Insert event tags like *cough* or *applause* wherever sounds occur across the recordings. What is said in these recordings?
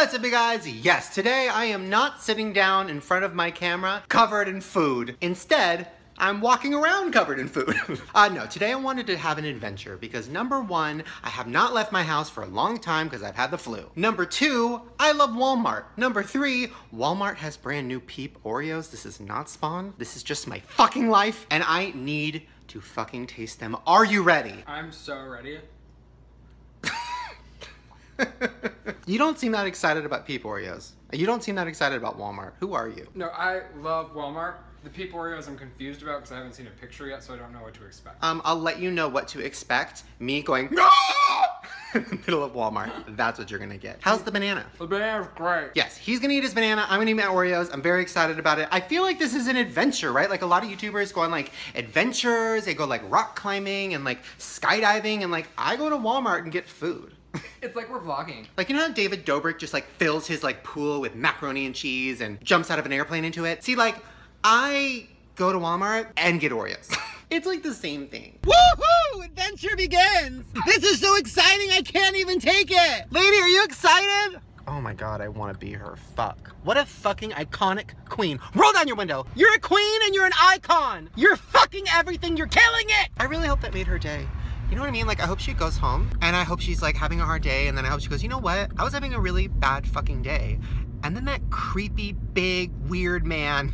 What's up, you guys? Yes, today I am not sitting down in front of my camera covered in food. Instead, I'm walking around covered in food. *laughs* uh, no, today I wanted to have an adventure because number one, I have not left my house for a long time because I've had the flu. Number two, I love Walmart. Number three, Walmart has brand new Peep Oreos. This is not Spawn. This is just my fucking life and I need to fucking taste them. Are you ready? I'm so ready. *laughs* you don't seem that excited about Peep Oreos. You don't seem that excited about Walmart. Who are you? No, I love Walmart. The Peep Oreos I'm confused about because I haven't seen a picture yet, so I don't know what to expect. Um, I'll let you know what to expect. Me going *laughs* in the middle of Walmart. That's what you're gonna get. How's the banana? The banana's great. Yes, he's gonna eat his banana. I'm gonna eat my Oreos. I'm very excited about it. I feel like this is an adventure, right? Like a lot of YouTubers go on like adventures. They go like rock climbing and like skydiving, and like I go to Walmart and get food. *laughs* It's like we're vlogging. Like you know how David Dobrik just like fills his like pool with macaroni and cheese and jumps out of an airplane into it? See, like I go to Walmart and get Oreos. *laughs* it's like the same thing. Woohoo! Adventure begins! This is so exciting I can't even take it! Lady, are you excited? Oh my god, I want to be her. Fuck. What a fucking iconic queen. Roll down your window. You're a queen and you're an icon. You're fucking everything. You're killing it. I really hope that made her day. You know what I mean? Like, I hope she goes home and I hope she's like having a hard day and then I hope she goes, you know what? I was having a really bad fucking day. And then that creepy, big, weird man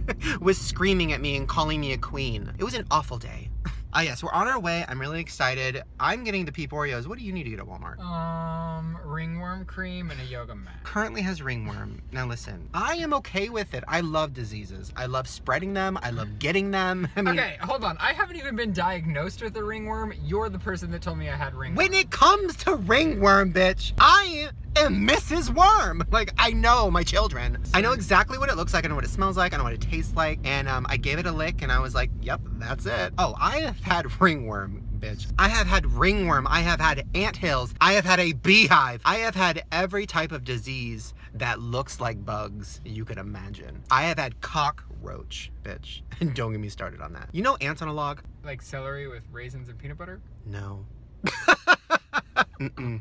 *laughs* was screaming at me and calling me a queen. It was an awful day. Ah, uh, yes, we're on our way. I'm really excited. I'm getting the Peep Oreos. What do you need to get at Walmart? Um, ringworm cream and a yoga mat. Currently has ringworm. Now listen, I am okay with it. I love diseases. I love spreading them. I love getting them. *laughs* I mean, okay, hold on. I haven't even been diagnosed with a ringworm. You're the person that told me I had ringworm. When it comes to ringworm, bitch, I am Mrs. Worm. *laughs* Like, I know my children. I know exactly what it looks like. I know what it smells like. I know what it tastes like. And um, I gave it a lick and I was like, yep, that's it. Oh, I have had *laughs* ringworm bitch. I have had ringworm. I have had ant hills. I have had a beehive. I have had every type of disease that looks like bugs you could imagine. I have had cockroach, bitch. *laughs* And don't get me started on that. You know ants on a log? Like celery with raisins and peanut butter? No. Mm-mm.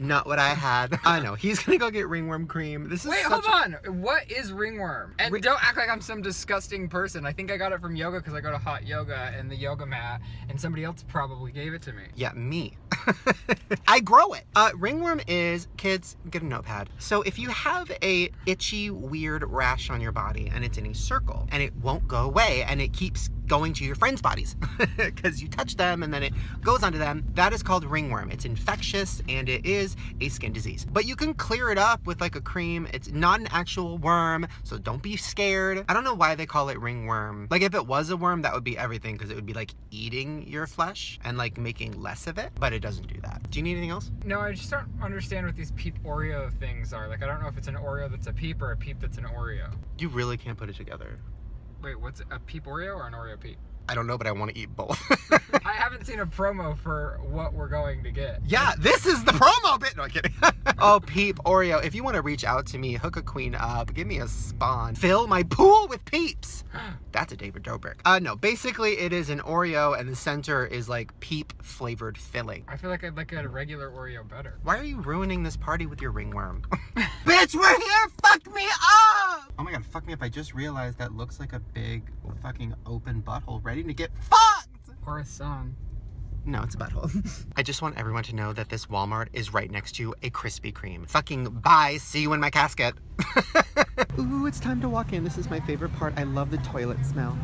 Not what I had. *laughs* I know. He's gonna go get ringworm cream. This is Wait, hold on. What is ringworm? And Ring don't act like I'm some disgusting person. I think I got it from yoga because I go to hot yoga and the yoga mat, and somebody else probably gave it to me. Yeah, me. *laughs* I grow it. Uh, ringworm is, kids, get a notepad. So if you have a itchy, weird rash on your body and it's in a circle and it won't go away and it keeps going to your friends' bodies *laughs* because you touch them and then it goes onto them, that is called ringworm. It's infectious and it is a skin disease. But you can clear it up with like a cream. It's not an actual worm, so don't be scared. I don't know why they call it ringworm. Like if it was a worm, that would be everything because it would be like eating your flesh and like making less of it, but it doesn't do that. Do you need anything else? No, I just don't understand what these peep Oreo things are. Like I don't know if it's an Oreo that's a peep or a peep that's an Oreo. You really can't put it together. Wait, what's a peep Oreo or an Oreo peep? I don't know, but I want to eat both. *laughs* I haven't seen a promo for what we're going to get. Yeah, this is the promo bit. No, I'm kidding. *laughs* oh, Peep Oreo, if you want to reach out to me, hook a queen up, give me a spawn, fill my pool with peeps. *gasps* That's a David Dobrik. Uh, no, basically it is an Oreo and the center is like peep flavored filling. I feel like I'd like a regular Oreo better. Why are you ruining this party with your ringworm? *laughs* Bitch, we're here! Fuck me up! Oh my god, fuck me up. I just realized that looks like a big fucking open butthole ready to get fucked! Or a song. No, it's a butthole. *laughs* I just want everyone to know that this Walmart is right next to a Krispy Kreme. Fucking bye, see you in my casket. *laughs* Ooh, it's time to walk in. This is my favorite part. I love the toilet smell.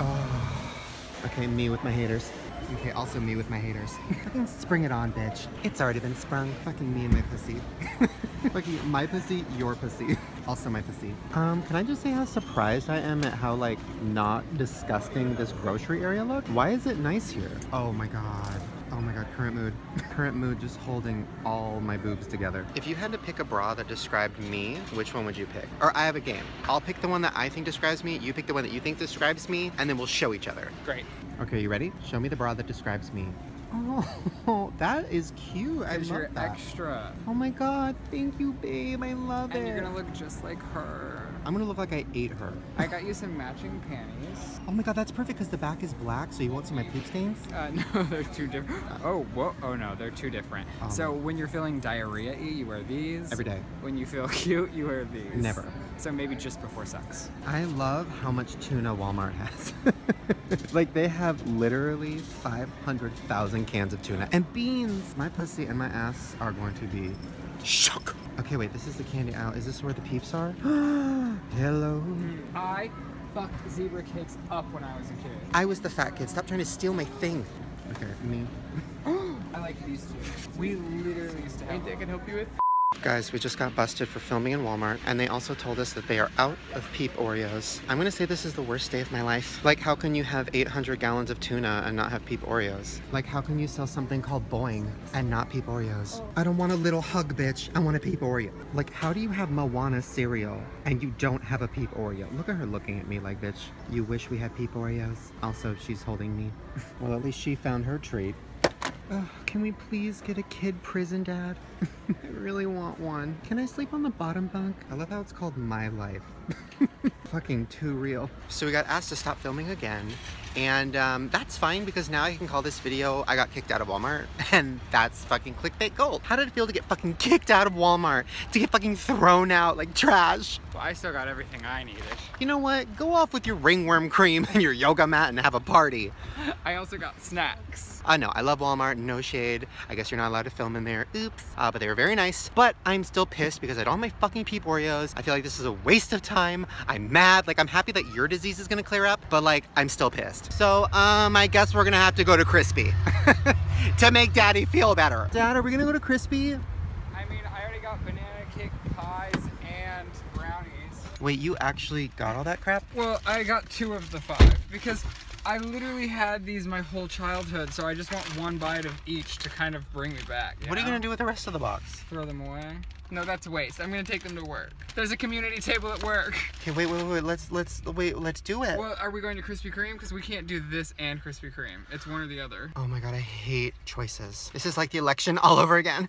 Oh. Okay, me with my haters. Okay, also me with my haters. Fucking spring it on, bitch. It's already been sprung. Fucking me and my pussy. *laughs* Fucking my pussy, your pussy. Also my pussy. Um, can I just say how surprised I am at how, like, not disgusting this grocery area look? Why is it nice here? Oh my god. Oh my god, current mood. Current mood just holding all my boobs together. If you had to pick a bra that described me, which one would you pick? Or I have a game. I'll pick the one that I think describes me, you pick the one that you think describes me, and then we'll show each other. Great. Okay, you ready? Show me the bra that describes me. Oh, *laughs* that is cute. I love you're that. extra. Oh my god, thank you, babe. I love And it. you're gonna look just like her. I'm gonna look like I ate her. I got you some matching panties. *laughs* Oh my god, that's perfect because the back is black, so you won't see my poop stains. Uh, *laughs* no, they're two different. Oh, whoa. Oh, no, they're two different. Oh. So when you're feeling diarrhea y, you wear these. Every day. When you feel cute, you wear these. Never. So maybe just before sex. I love how much tuna Walmart has. *laughs* like they have literally 500,000 cans of tuna and beans. My pussy and my ass are going to be shook. Okay, wait, this is the candy aisle. Is this where the peeps are? *gasps* Hello. Mm-hmm. I fucked zebra cakes up when I was a kid. I was the fat kid. Stop trying to steal my thing. Okay, me. *gasps* I like these two. We literally used to have. Anything I can help you with? Guys, we just got busted for filming in Walmart, and they also told us that they are out of Peep Oreos. I'm gonna say this is the worst day of my life. Like, how can you have 800 gallons of tuna and not have Peep Oreos? Like, how can you sell something called Boing and not Peep Oreos? I don't want a little hug, bitch. I want a Peep Oreo. Like, how do you have Moana cereal and you don't have a Peep Oreo? Look at her looking at me like, bitch, you wish we had Peep Oreos? Also, she's holding me. *laughs* well, at least she found her treat. Ugh, can we please get a kid prison dad? *laughs* I really want one. Can I sleep on the bottom bunk? I love how it's called My Life. *laughs* Fucking too real. So we got asked to stop filming again. And um, that's fine because now I can call this video I got kicked out of Walmart *laughs* and that's fucking clickbait gold. How did it feel to get fucking kicked out of Walmart? To get fucking thrown out like trash? Well, I still got everything I needed. You know what? Go off with your ringworm cream *laughs* and your yoga mat and have a party. *laughs* I also got snacks. I know, I love Walmart, no shade. I guess you're not allowed to film in there. Oops. Uh, but they were very nice. But I'm still pissed because I don't have my fucking Peep Oreos. I feel like this is a waste of time. I'm mad. Like, I'm happy that your disease is gonna clear up, but like, I'm still pissed. So, um, I guess we're gonna have to go to Krispy *laughs* to make Daddy feel better. Dad, are we gonna go to Krispy? I mean, I already got banana cake pies and brownies. Wait, you actually got all that crap? Well, I got two of the five because I literally had these my whole childhood, so I just want one bite of each to kind of bring me back. What are you gonna do with the rest of the box? Throw them away? No, that's waste. I'm gonna take them to work. There's a community table at work. *laughs* Okay, wait, wait, wait, let's, let's, wait, let's do it. Well, are we going to Krispy Kreme? Because we can't do this and Krispy Kreme. It's one or the other. Oh my god, I hate choices. This is like the election all over again.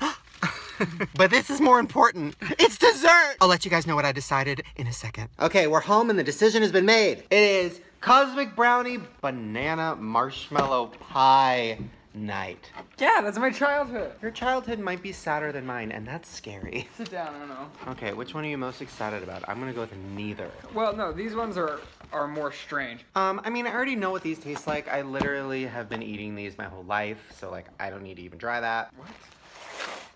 *laughs* but this is more important. It's dessert! I'll let you guys know what I decided in a second. Okay, we're home and the decision has been made. It is Cosmic Brownie Banana Marshmallow Pie Night. Yeah, that's my childhood. Your childhood might be sadder than mine, and that's scary. *laughs* Sit down, I don't know. Okay, which one are you most excited about? I'm gonna go with neither. Well, no, these ones are are more strange. Um, I mean, I already know what these taste like. I literally have been eating these my whole life, so like, I don't need to even try that. What?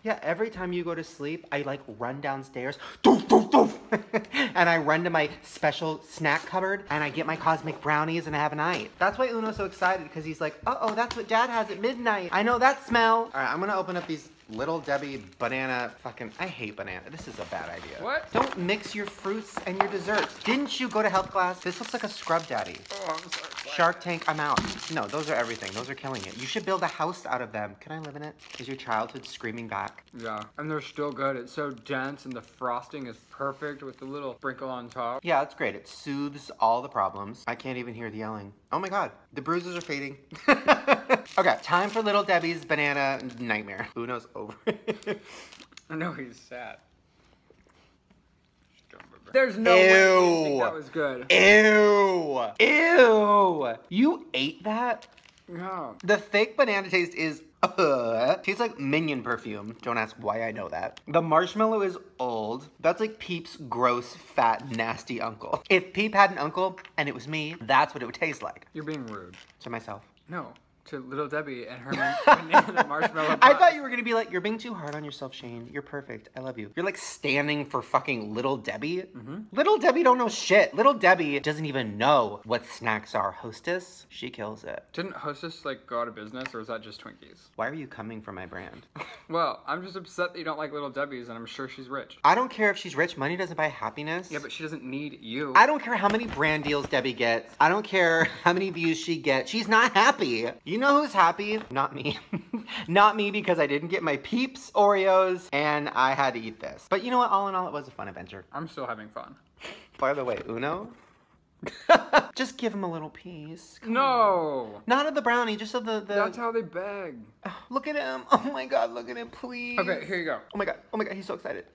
Yeah, every time you go to sleep, I like run downstairs, doof, doof, doof, *laughs* and I run to my special snack cupboard and I get my cosmic brownies and I have a night. That's why Uno's so excited because he's like, uh oh, that's what dad has at midnight. I know that smell. All right, I'm gonna open up these Little Debbie banana fucking, I hate banana. This is a bad idea. What? Don't mix your fruits and your desserts. Didn't you go to health class? This looks like a scrub daddy. Oh, I'm sorry. Shark Tank, I'm out. No, those are everything. Those are killing it. You should build a house out of them. Can I live in it? Is your childhood screaming back? Yeah, and they're still good. It's so dense, and the frosting is perfect with the little sprinkle on top. Yeah, it's great. It soothes all the problems. I can't even hear the yelling. Oh my god, the bruises are fading. *laughs* okay, time for Little Debbie's banana nightmare. Uno's over. *laughs* I know he's sad. There's no way you think Ew. that was good. Ew! Ew! You ate that? No. The fake banana taste is uh, tastes like minion perfume. Don't ask why I know that. The marshmallow is old. That's like Peep's gross, fat, nasty uncle. If Peep had an uncle and it was me, that's what it would taste like. You're being rude. To myself. No, to Little Debbie and her *laughs* banana marshmallow. I thought you were gonna be like, you're being too hard on yourself, Shane. You're perfect. I love you. You're like standing for fucking Little Debbie. Mm-hmm. Little Debbie don't know shit. Little Debbie doesn't even know what snacks are. Hostess, she kills it. Didn't Hostess like go out of business, or was that just Twinkies? Why are you coming for my brand? *laughs* Well, I'm just upset that you don't like Little Debbie's, and I'm sure she's rich. I don't care if she's rich. Money doesn't buy happiness. Yeah, but she doesn't need you. I don't care how many brand deals Debbie gets. I don't care how many views she gets. She's not happy. You know who's happy? Not me. *laughs* not me because I didn't get my Peeps Oreos and I had to eat this. But you know what? All in all, it was a fun adventure. I'm still having fun. By the way, Uno, *laughs* just give him a little piece. No. Not of the brownie, just of the, the... That's how they beg. Look at him. *laughs* Oh my god, look at him, please. Okay, here you go. Oh my god, oh my god, he's so excited.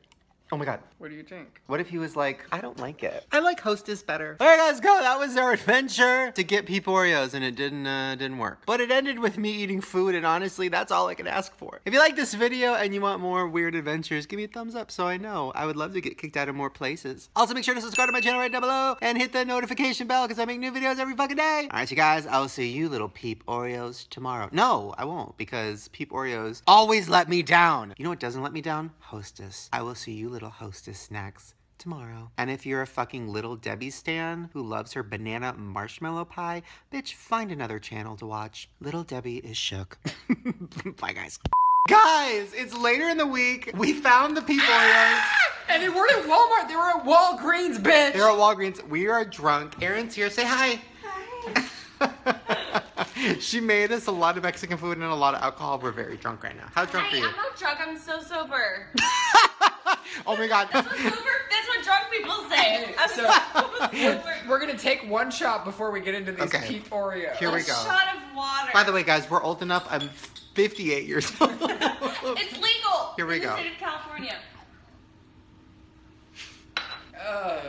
Oh my god. What do you think? What if he was like, I don't like it. I like Hostess better. All right, guys, go. That was our adventure to get Peep Oreos, and it didn't uh, didn't work. But it ended with me eating food, and honestly, that's all I can ask for. If you like this video and you want more weird adventures, give me a thumbs up so I know. I would love to get kicked out of more places. Also, make sure to subscribe to my channel right down below and hit the notification bell because I make new videos every fucking day. All right, you guys, I will see you little Peep Oreos tomorrow. No, I won't because Peep Oreos always let me down. You know what doesn't let me down? Hostess. I will see you little Hostess snacks tomorrow. And if you're a fucking little Debbie stan who loves her banana marshmallow pie, bitch, find another channel to watch. Little Debbie is shook. *laughs* Bye, guys. Guys, it's later in the week. We found the people. *laughs* And they weren't at Walmart. They were at Walgreens, bitch. They're at Walgreens. We are drunk. Erin's here. Say hi. Hi. *laughs* she made us a lot of Mexican food and a lot of alcohol. We're very drunk right now. How drunk Hi, are you? I'm not drunk. I'm so sober. *laughs* oh my god. That's what sober. That's what drunk people say. *laughs* I'm So- so sober. We're gonna take one shot before we get into these Okay. Peep Oreos. Here we go. shot of water. By the way, guys, we're old enough. I'm 58 years *laughs* old. it's legal. Here we in go. The state of California. Uh,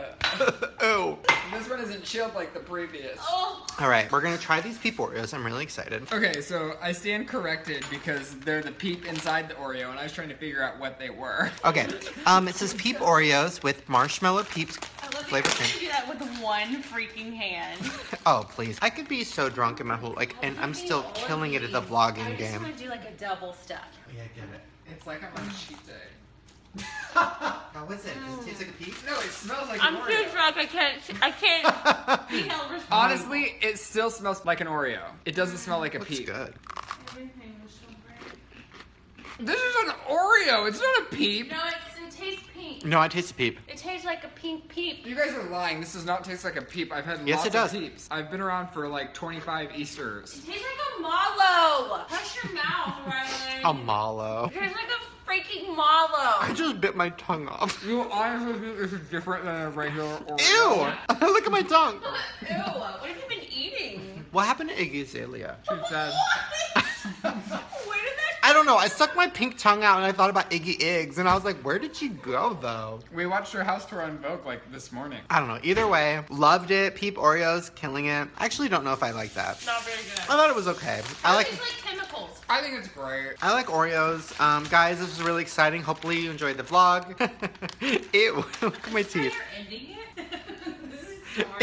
oh. this one isn't chilled like the previous. Oh, All right, we're gonna try these Peep Oreos. I'm really excited. Okay, so I stand corrected because they're the peep inside the Oreo, and I was trying to figure out what they were. Okay, *laughs* um, it says Peep Oreos with marshmallow Peeps I love flavor that cream. you do that with one freaking hand. *laughs* Oh, please. I could be so drunk in my whole, like, and I'm still killing it at the vlogging I just game. want to do like a double stuff. Yeah, get it. It's like I'm on cheat day. How is it? Does it taste like a peep? No, it smells like I'm an too Oreo. drunk. I can't. I can't *laughs* be held responsible. Honestly, it still smells like an Oreo. It doesn't smell like a Looks peep. good. Everything was so great. This is an Oreo. It's not a peep. No, it's, it tastes pink. No, I taste a peep. It tastes like a pink peep. You guys are lying. This does not taste like a peep. I've had Yes, lots it does. of peeps. I've been around for like 25 Easters. It tastes like a mallow. Hush your mouth, Ryland. A mallow. It tastes like a freaking mallow. I just bit my tongue off. You honestly think this is different than a regular Oreo? Ew! *laughs* Look at my tongue. *laughs* Ew, what have you been eating? What happened to Iggy Azalea? She said, *laughs* Where did that I don't know. I stuck my pink tongue out and I thought about Iggy Iggs and I was like, where did she go though? we watched her house tour on Vogue like this morning. I don't know. Either way, loved it. Peep Oreos, killing it. I actually don't know if I like that. Not very good. I thought it was okay. I like. It like chemicals. I think it's great. I like Oreos. Um, guys, this was really exciting. Hopefully you enjoyed the vlog. *laughs* Ew, *laughs* look at my teeth. you're ending it? *laughs* this is dark.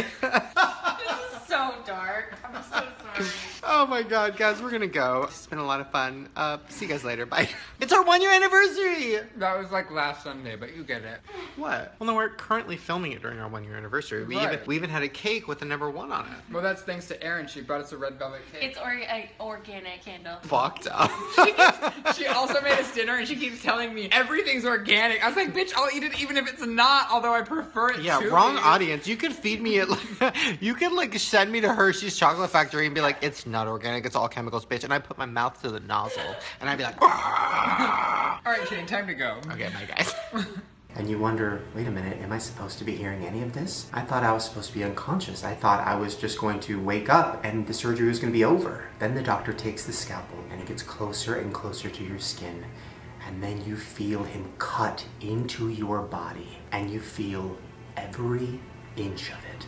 this is so dark. I'm so sorry. Oh my god, guys, we're gonna go. It's been a lot of fun. Uh, see you guys later. Bye. *laughs* It's our one year anniversary! That was like last Sunday, but you get it. What? Well, no, we're currently filming it during our one year anniversary. We, Right. even, we even had a cake with the number one on it. Well, that's thanks to Erin. She brought us a red velvet cake. It's or- uh, organic candle. Fucked up. *laughs* *laughs* She also made us dinner and she keeps telling me everything's organic. I was like, bitch, I'll eat it even if it's not, although I prefer it Yeah, to wrong be. audience. You could feed me it. Like, you could like send me to Hershey's Chocolate Factory and be like, "It's not organic. It's all chemicals, bitch." And I put my mouth to the nozzle, and I'd be like, *laughs* All right, Shane, time to go. "Okay, bye, guys." *laughs* And you wonder, wait a minute, am I supposed to be hearing any of this? I thought I was supposed to be unconscious. I thought I was just going to wake up and the surgery was going to be over. Then the doctor takes the scalpel and it gets closer and closer to your skin. And then you feel him cut into your body and you feel every inch of it.